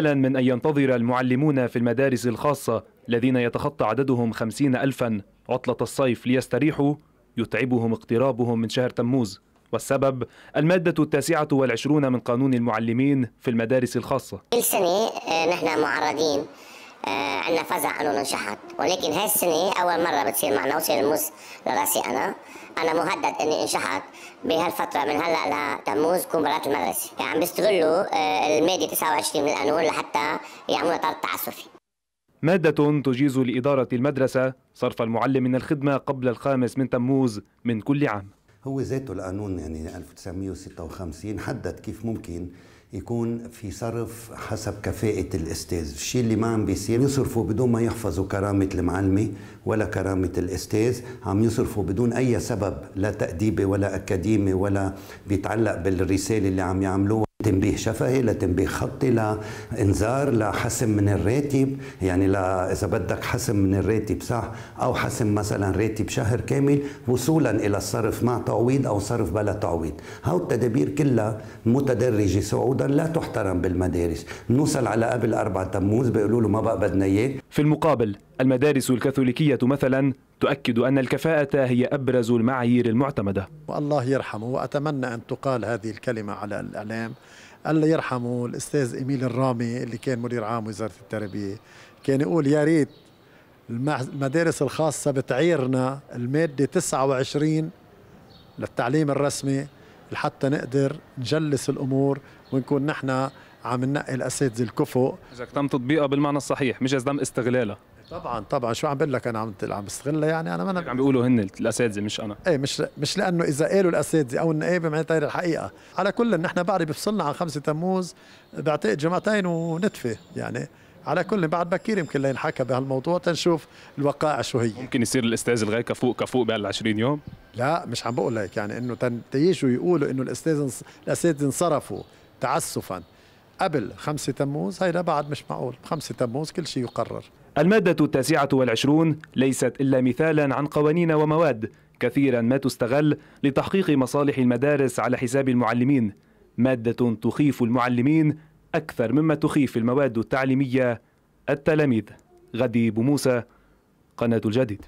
بدلا من أن ينتظر المعلمون في المدارس الخاصة الذين يتخطى عددهم خمسين ألفا عطلة الصيف ليستريحوا يتعبهم اقترابهم من شهر تموز. والسبب المادة التاسعة والعشرون من قانون المعلمين في المدارس الخاصة. كل سنة آه، نحن معرضين عندنا فزع انه ننشحت ولكن هاي السنة أول مرة بتصير معنا وصير الموس لرأسي أنا. أنا مهدد أني انشحت بهالفترة من هلأ لتموز كون برات المدرسة. يعني عم بيستغلوا آه، الماده 29 من القانون لحتى يعملوا طرد تعسفي. مادة تجيز لإدارة المدرسة صرف المعلم من الخدمة قبل الخامس من تموز من كل عام. هو ذاته القانون يعني 1956 حدد كيف ممكن يكون في صرف حسب كفاءة الأستاذ. الشيء اللي ما عم بيصير يصرفوا بدون ما يحفظوا كرامة المعلمة ولا كرامة الأستاذ. عم يصرفوا بدون أي سبب لا تأديبي ولا أكاديمي ولا بيتعلق بالرسالة اللي عم يعملوها. تنبيه شفهي لتنبيه خطي لانذار لحسم من الراتب. يعني لا إذا بدك حسم من الراتب صح أو حسم مثلا راتب شهر كامل وصولا إلى الصرف مع تعويض أو صرف بلا تعويض. هاو التدابير كلها متدرجة صعودا لا تحترم بالمدارس. نوصل على قبل 4 تموز بيقولوا له ما بقى بدنا إياه. في المقابل المدارس الكاثوليكية مثلا تؤكد أن الكفاءة هي أبرز المعايير المعتمدة. والله يرحمه وأتمنى أن تقال هذه الكلمة على الإعلام. الله يرحمه الأستاذ إيميل الرامي اللي كان مدير عام وزارة التربية. كان يقول يا ريت المدارس الخاصة بتعيرنا المادة 29 للتعليم الرسمي لحتى نقدر نجلس الأمور ونكون نحن عم ننقي الأساتذة الكفؤ إذا تم تطبيقها بالمعنى الصحيح مش إذا تم استغلالها. طبعا طبعا. شو عم بقول لك أنا عم عم بستغلها يعني؟ أنا ما عم بيقولوا هن الأساتذة مش أنا؟ إيه مش مش لأنه إذا قالوا الأساتذة أو النقابه معناتها هي الحقيقة. على كل نحن بعد بفصلنا عن خمسة تموز بعتقد جمعتين ونتفة يعني. على كل بعد بكير يمكن لينحكى بهالموضوع. تنشوف الوقائع شو هي. ممكن يصير الأستاذ الغي كفوق كفوق بهال 20 يوم. لا مش عم بقول لك يعني إنه تيجوا يقولوا إنه الاستاذ الاساتذه انصرفوا تعسفا. قبل خمسة تموز هيدا بعد مش معقول خمسة تموز كل شيء يقرر. المادة التاسعة والعشرون ليست إلا مثالا عن قوانين ومواد كثيرا ما تستغل لتحقيق مصالح المدارس على حساب المعلمين. مادة تخيف المعلمين أكثر مما تخيف المواد التعليمية التلاميذ. غدي بوموسى قناة الجديد.